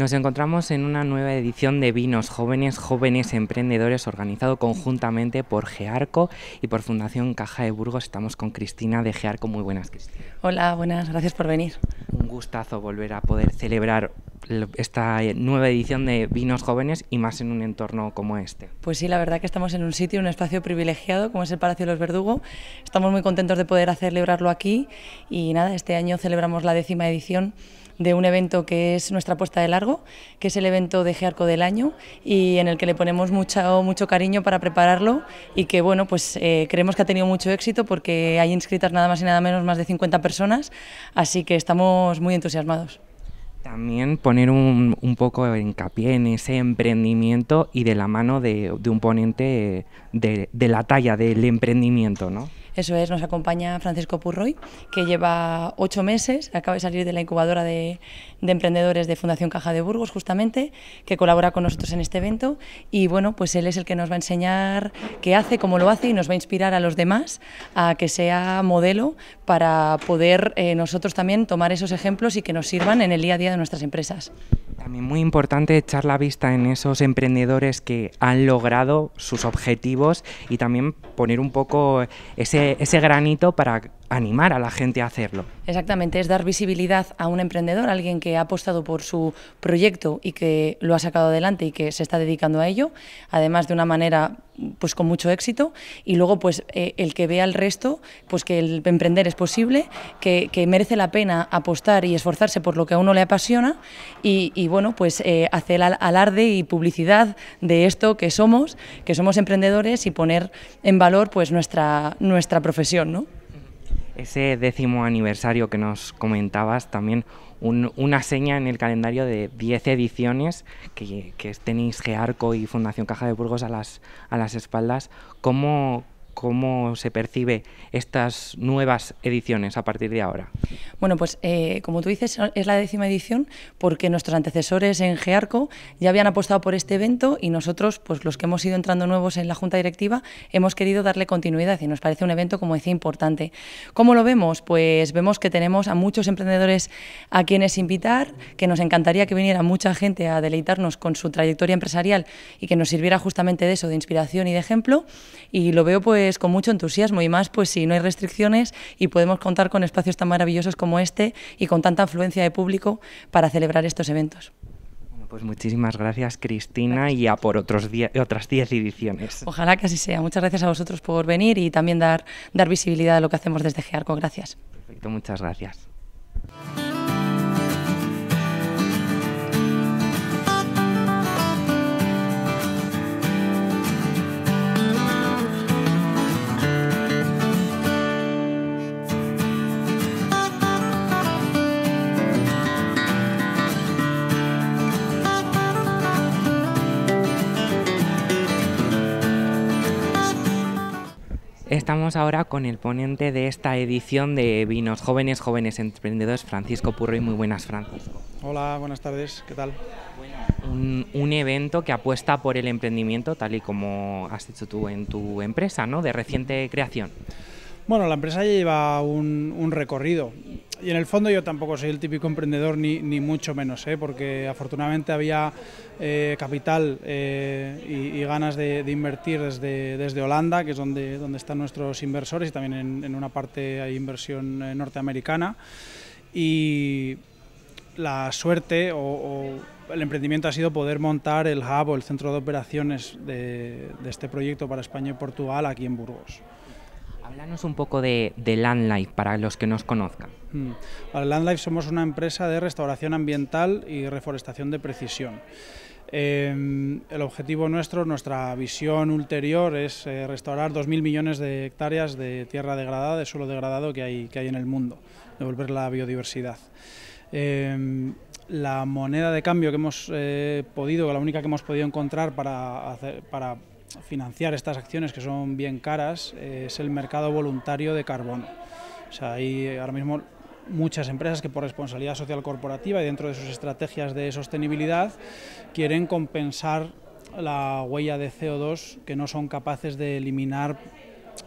Nos encontramos en una nueva edición de Vinos Jóvenes, Jóvenes Emprendedores, organizado conjuntamente por GEARCO y por Fundación Caja de Burgos. Estamos con Cristina de GEARCO. Muy buenas, Cristina. Hola, buenas, gracias por venir. Un gustazo volver a poder celebrar esta nueva edición de Vinos Jóvenes y más en un entorno como este. Pues sí, la verdad que estamos en un sitio, un espacio privilegiado como es el Palacio de los Verdugo. Estamos muy contentos de poder celebrarlo aquí y nada, este año celebramos la décima edición de un evento que es nuestra puesta de largo, que es el evento de Gearco del año y en el que le ponemos mucho, mucho cariño para prepararlo y que bueno, pues eh, creemos que ha tenido mucho éxito porque hay inscritas nada más y nada menos más de 50 personas, así que estamos muy entusiasmados. También poner un, un poco hincapié en ese emprendimiento y de la mano de, de un ponente de, de la talla del emprendimiento, ¿no? Eso es, nos acompaña Francisco Purroy, que lleva ocho meses, acaba de salir de la incubadora de, emprendedores de Fundación Caja de Burgos, justamente, que colabora con nosotros en este evento. Y bueno, pues él es el que nos va a enseñar qué hace, cómo lo hace y nos va a inspirar a los demás a que sea modelo para poder eh, nosotros también tomar esos ejemplos y que nos sirvan en el día a día de nuestras empresas. También muy importante echar la vista en esos emprendedores que han logrado sus objetivos y también poner un poco ese, ese granito para animar a la gente a hacerlo. Exactamente, es dar visibilidad a un emprendedor, alguien que ha apostado por su proyecto y que lo ha sacado adelante y que se está dedicando a ello, además de una manera pues con mucho éxito y luego pues eh, el que vea al resto pues que el emprender es posible, que, merece la pena apostar y esforzarse por lo que a uno le apasiona y, bueno pues eh, hacer alarde y publicidad de esto que somos, que somos emprendedores y poner en valor pues nuestra, nuestra profesión, ¿no? Ese décimo aniversario que nos comentabas, también una seña en el calendario de 10 ediciones que, tenéis Gearco y Fundación Caja de Burgos a las, a las espaldas. ¿Cómo, cómo se percibe estas nuevas ediciones a partir de ahora? Bueno, pues eh, como tú dices, es la décima edición porque nuestros antecesores en GEARCO ya habían apostado por este evento y nosotros, pues los que hemos ido entrando nuevos en la Junta Directiva, hemos querido darle continuidad y nos parece un evento, como decía, importante. ¿Cómo lo vemos? Pues vemos que tenemos a muchos emprendedores a quienes invitar, que nos encantaría que viniera mucha gente a deleitarnos con su trayectoria empresarial y que nos sirviera justamente de eso, de inspiración y de ejemplo. Y lo veo pues pues con mucho entusiasmo y más pues si no hay restricciones y podemos contar con espacios tan maravillosos como este y con tanta afluencia de público para celebrar estos eventos. Pues muchísimas gracias Cristina y a por otros otras 10 ediciones. Ojalá que así sea. Muchas gracias a vosotros por venir y también dar, dar visibilidad a lo que hacemos desde GEARCO. Gracias. Perfecto, muchas gracias. Estamos ahora con el ponente de esta edición de Vinos Jóvenes, Jóvenes Emprendedores, Francisco Purro. Y muy buenas, Francisco. Hola, buenas tardes, ¿qué tal? Un, un, evento que apuesta por el emprendimiento, tal y como has hecho tú en tu empresa, ¿no? De reciente creación. Bueno, la empresa ya lleva un, recorrido y en el fondo yo tampoco soy el típico emprendedor, ni, ni mucho menos, ¿eh? porque afortunadamente había eh, capital eh, y, ganas de, invertir desde, desde Holanda, que es donde, donde están nuestros inversores, y también en, una parte hay inversión norteamericana. Y la suerte o, el emprendimiento ha sido poder montar el hub o el centro de operaciones de este proyecto para España y Portugal aquí en Burgos. Háblanos un poco de, de Landlife para los que nos conozcan. Mm. Landlife somos una empresa de restauración ambiental y reforestación de precisión. Em, el objetivo nuestro, nuestra visión ulterior es eh, restaurar 2.000 millones de hectáreas de tierra degradada, de suelo degradado que hay, que hay en el mundo, devolver la biodiversidad. Em, la moneda de cambio que hemos eh, podido, la única que hemos podido encontrar para, hacer, para financiar estas acciones que son bien caras eh, es el mercado voluntario de carbono. O sea, hay ahora mismo muchas empresas que por responsabilidad social corporativa y dentro de sus estrategias de sostenibilidad quieren compensar la huella de CO2 que no son capaces de eliminar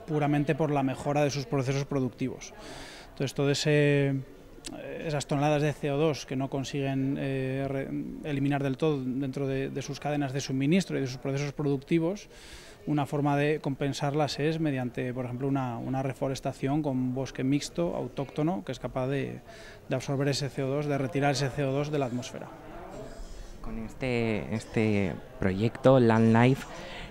puramente por la mejora de sus procesos productivos. Entonces todo ese esas toneladas de CO2 que no consiguen eliminar del todo dentro de, de sus cadenas de suministro y de sus procesos productivos, una forma de compensarlas es mediante, por ejemplo, una, una reforestación con bosque mixto, autóctono, que es capaz de, de, absorber ese CO2, de retirar ese CO2 de la atmósfera. Con este, este proyecto, Land Life,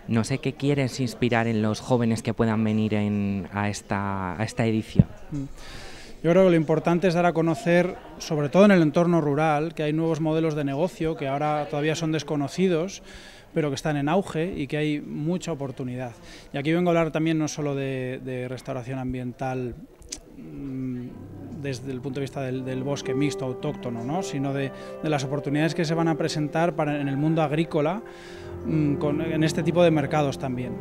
no sé qué quieres inspirar en los jóvenes que puedan venir en, a, esta, a esta edición. Mm. Yo creo que lo importante es dar a conocer, sobre todo en el entorno rural, que hay nuevos modelos de negocio que ahora todavía son desconocidos pero que están en auge y que hay mucha oportunidad. Y aquí vengo a hablar también no solo de, restauración ambiental mm, desde el punto de vista del, bosque mixto autóctono, ¿no? sino de, las oportunidades que se van a presentar para, en el mundo agrícola mm, en este tipo de mercados también.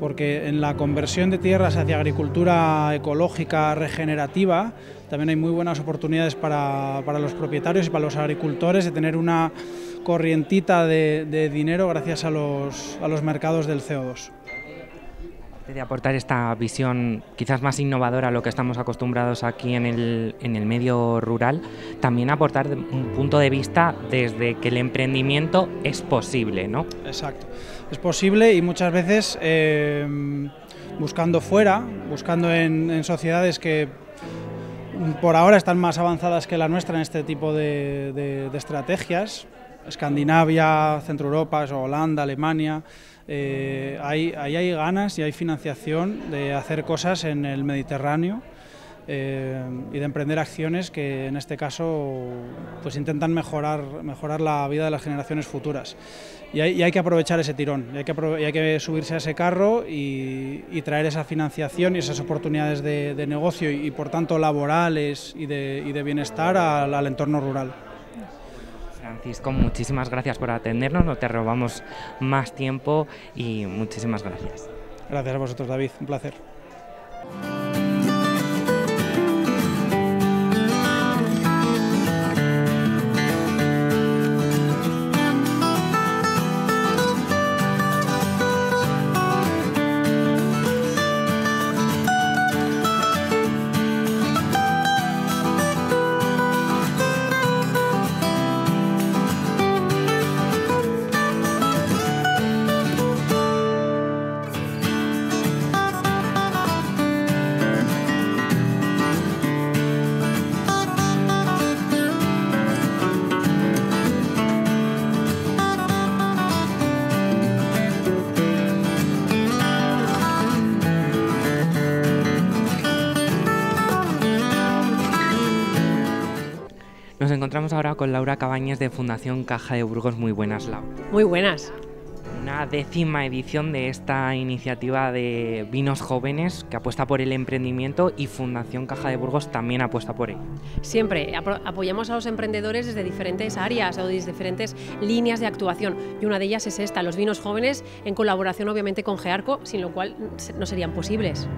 Porque en la conversión de tierras hacia agricultura ecológica regenerativa también hay muy buenas oportunidades para, para los propietarios y para los agricultores de tener una corrientita de, dinero gracias a los, a los mercados del CO2 de aportar esta visión quizás más innovadora a lo que estamos acostumbrados aquí en el, en el, medio rural, también aportar un punto de vista desde que el emprendimiento es posible, ¿no? Exacto, es posible y muchas veces eh, buscando fuera, buscando en, en, sociedades que por ahora están más avanzadas que la nuestra en este tipo de, de, de estrategias, Escandinavia, Centro Europa, Holanda, Alemania, eh, ahí, hay ganas y hay financiación de hacer cosas en el Mediterráneo eh, y de emprender acciones que en este caso pues intentan mejorar, mejorar la vida de las generaciones futuras. Y hay, que aprovechar ese tirón, y hay que, hay que subirse a ese carro y, traer esa financiación y esas oportunidades de, negocio y, por tanto laborales y de, bienestar al entorno rural. Francisco, muchísimas gracias por atendernos, no te robamos más tiempo y muchísimas gracias. Gracias a vosotros, David, un placer. Ahora con Laura Cabañas de Fundación Caja de Burgos. Muy buenas, Laura. Muy buenas. Una décima edición de esta iniciativa de vinos jóvenes que apuesta por el emprendimiento y Fundación Caja de Burgos también apuesta por ello. Siempre apoyamos a los emprendedores desde diferentes áreas o desde diferentes líneas de actuación y una de ellas es esta, los vinos jóvenes en colaboración obviamente con GEARCO, sin lo cual no serían posibles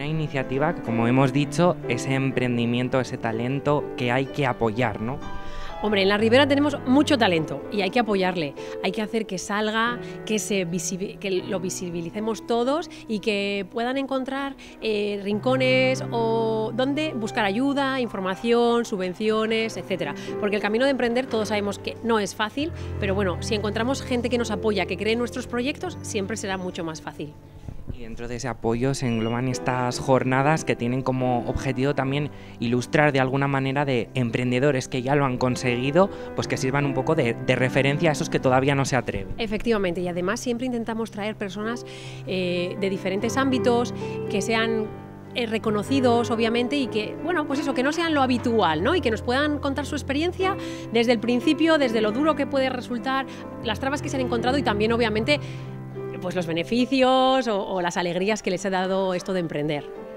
una iniciativa que, como hemos dicho, ese emprendimiento, ese talento que hay que apoyar, ¿no? Hombre, en la Ribera tenemos mucho talento y hay que apoyarle. Hay que hacer que salga, que, se que lo visibilicemos todos y que puedan encontrar eh, rincones o donde buscar ayuda, información, subvenciones, etcétera. Porque el camino de emprender todos sabemos que no es fácil, pero bueno, si encontramos gente que nos apoya, que cree en nuestros proyectos, siempre será mucho más fácil. Y dentro de ese apoyo se engloban estas jornadas que tienen como objetivo también ilustrar de alguna manera de emprendedores que ya lo han conseguido, pues que sirvan un poco de, referencia a esos que todavía no se atreven. Efectivamente, y además siempre intentamos traer personas eh, de diferentes ámbitos que sean eh, reconocidos, obviamente, y que, bueno, pues eso, que no sean lo habitual, ¿no? Y que nos puedan contar su experiencia desde el principio, desde lo duro que puede resultar, las trabas que se han encontrado y también, obviamente, pues los beneficios o, o las alegrías que les ha dado esto de emprender.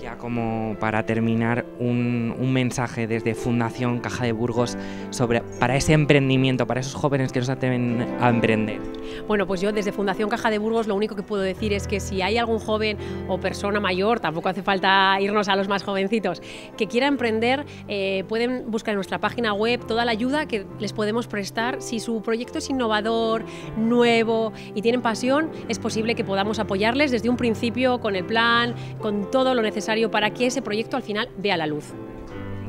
Ya como para terminar, un, mensaje desde Fundación Caja de Burgos sobre para ese emprendimiento, para esos jóvenes que nos atreven a emprender. Bueno, pues yo desde Fundación Caja de Burgos lo único que puedo decir es que si hay algún joven o persona mayor, tampoco hace falta irnos a los más jovencitos, que quiera emprender, eh, pueden buscar en nuestra página web toda la ayuda que les podemos prestar. Si su proyecto es innovador, nuevo y tienen pasión, es posible que podamos apoyarles desde un principio con el plan, con todo lo necesario para que ese proyecto al final vea la luz.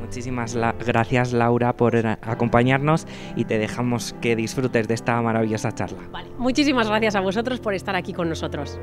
Muchísimas gracias Laura por acompañarnos y te dejamos que disfrutes de esta maravillosa charla. Muchísimas gracias a vosotros por estar aquí con nosotros.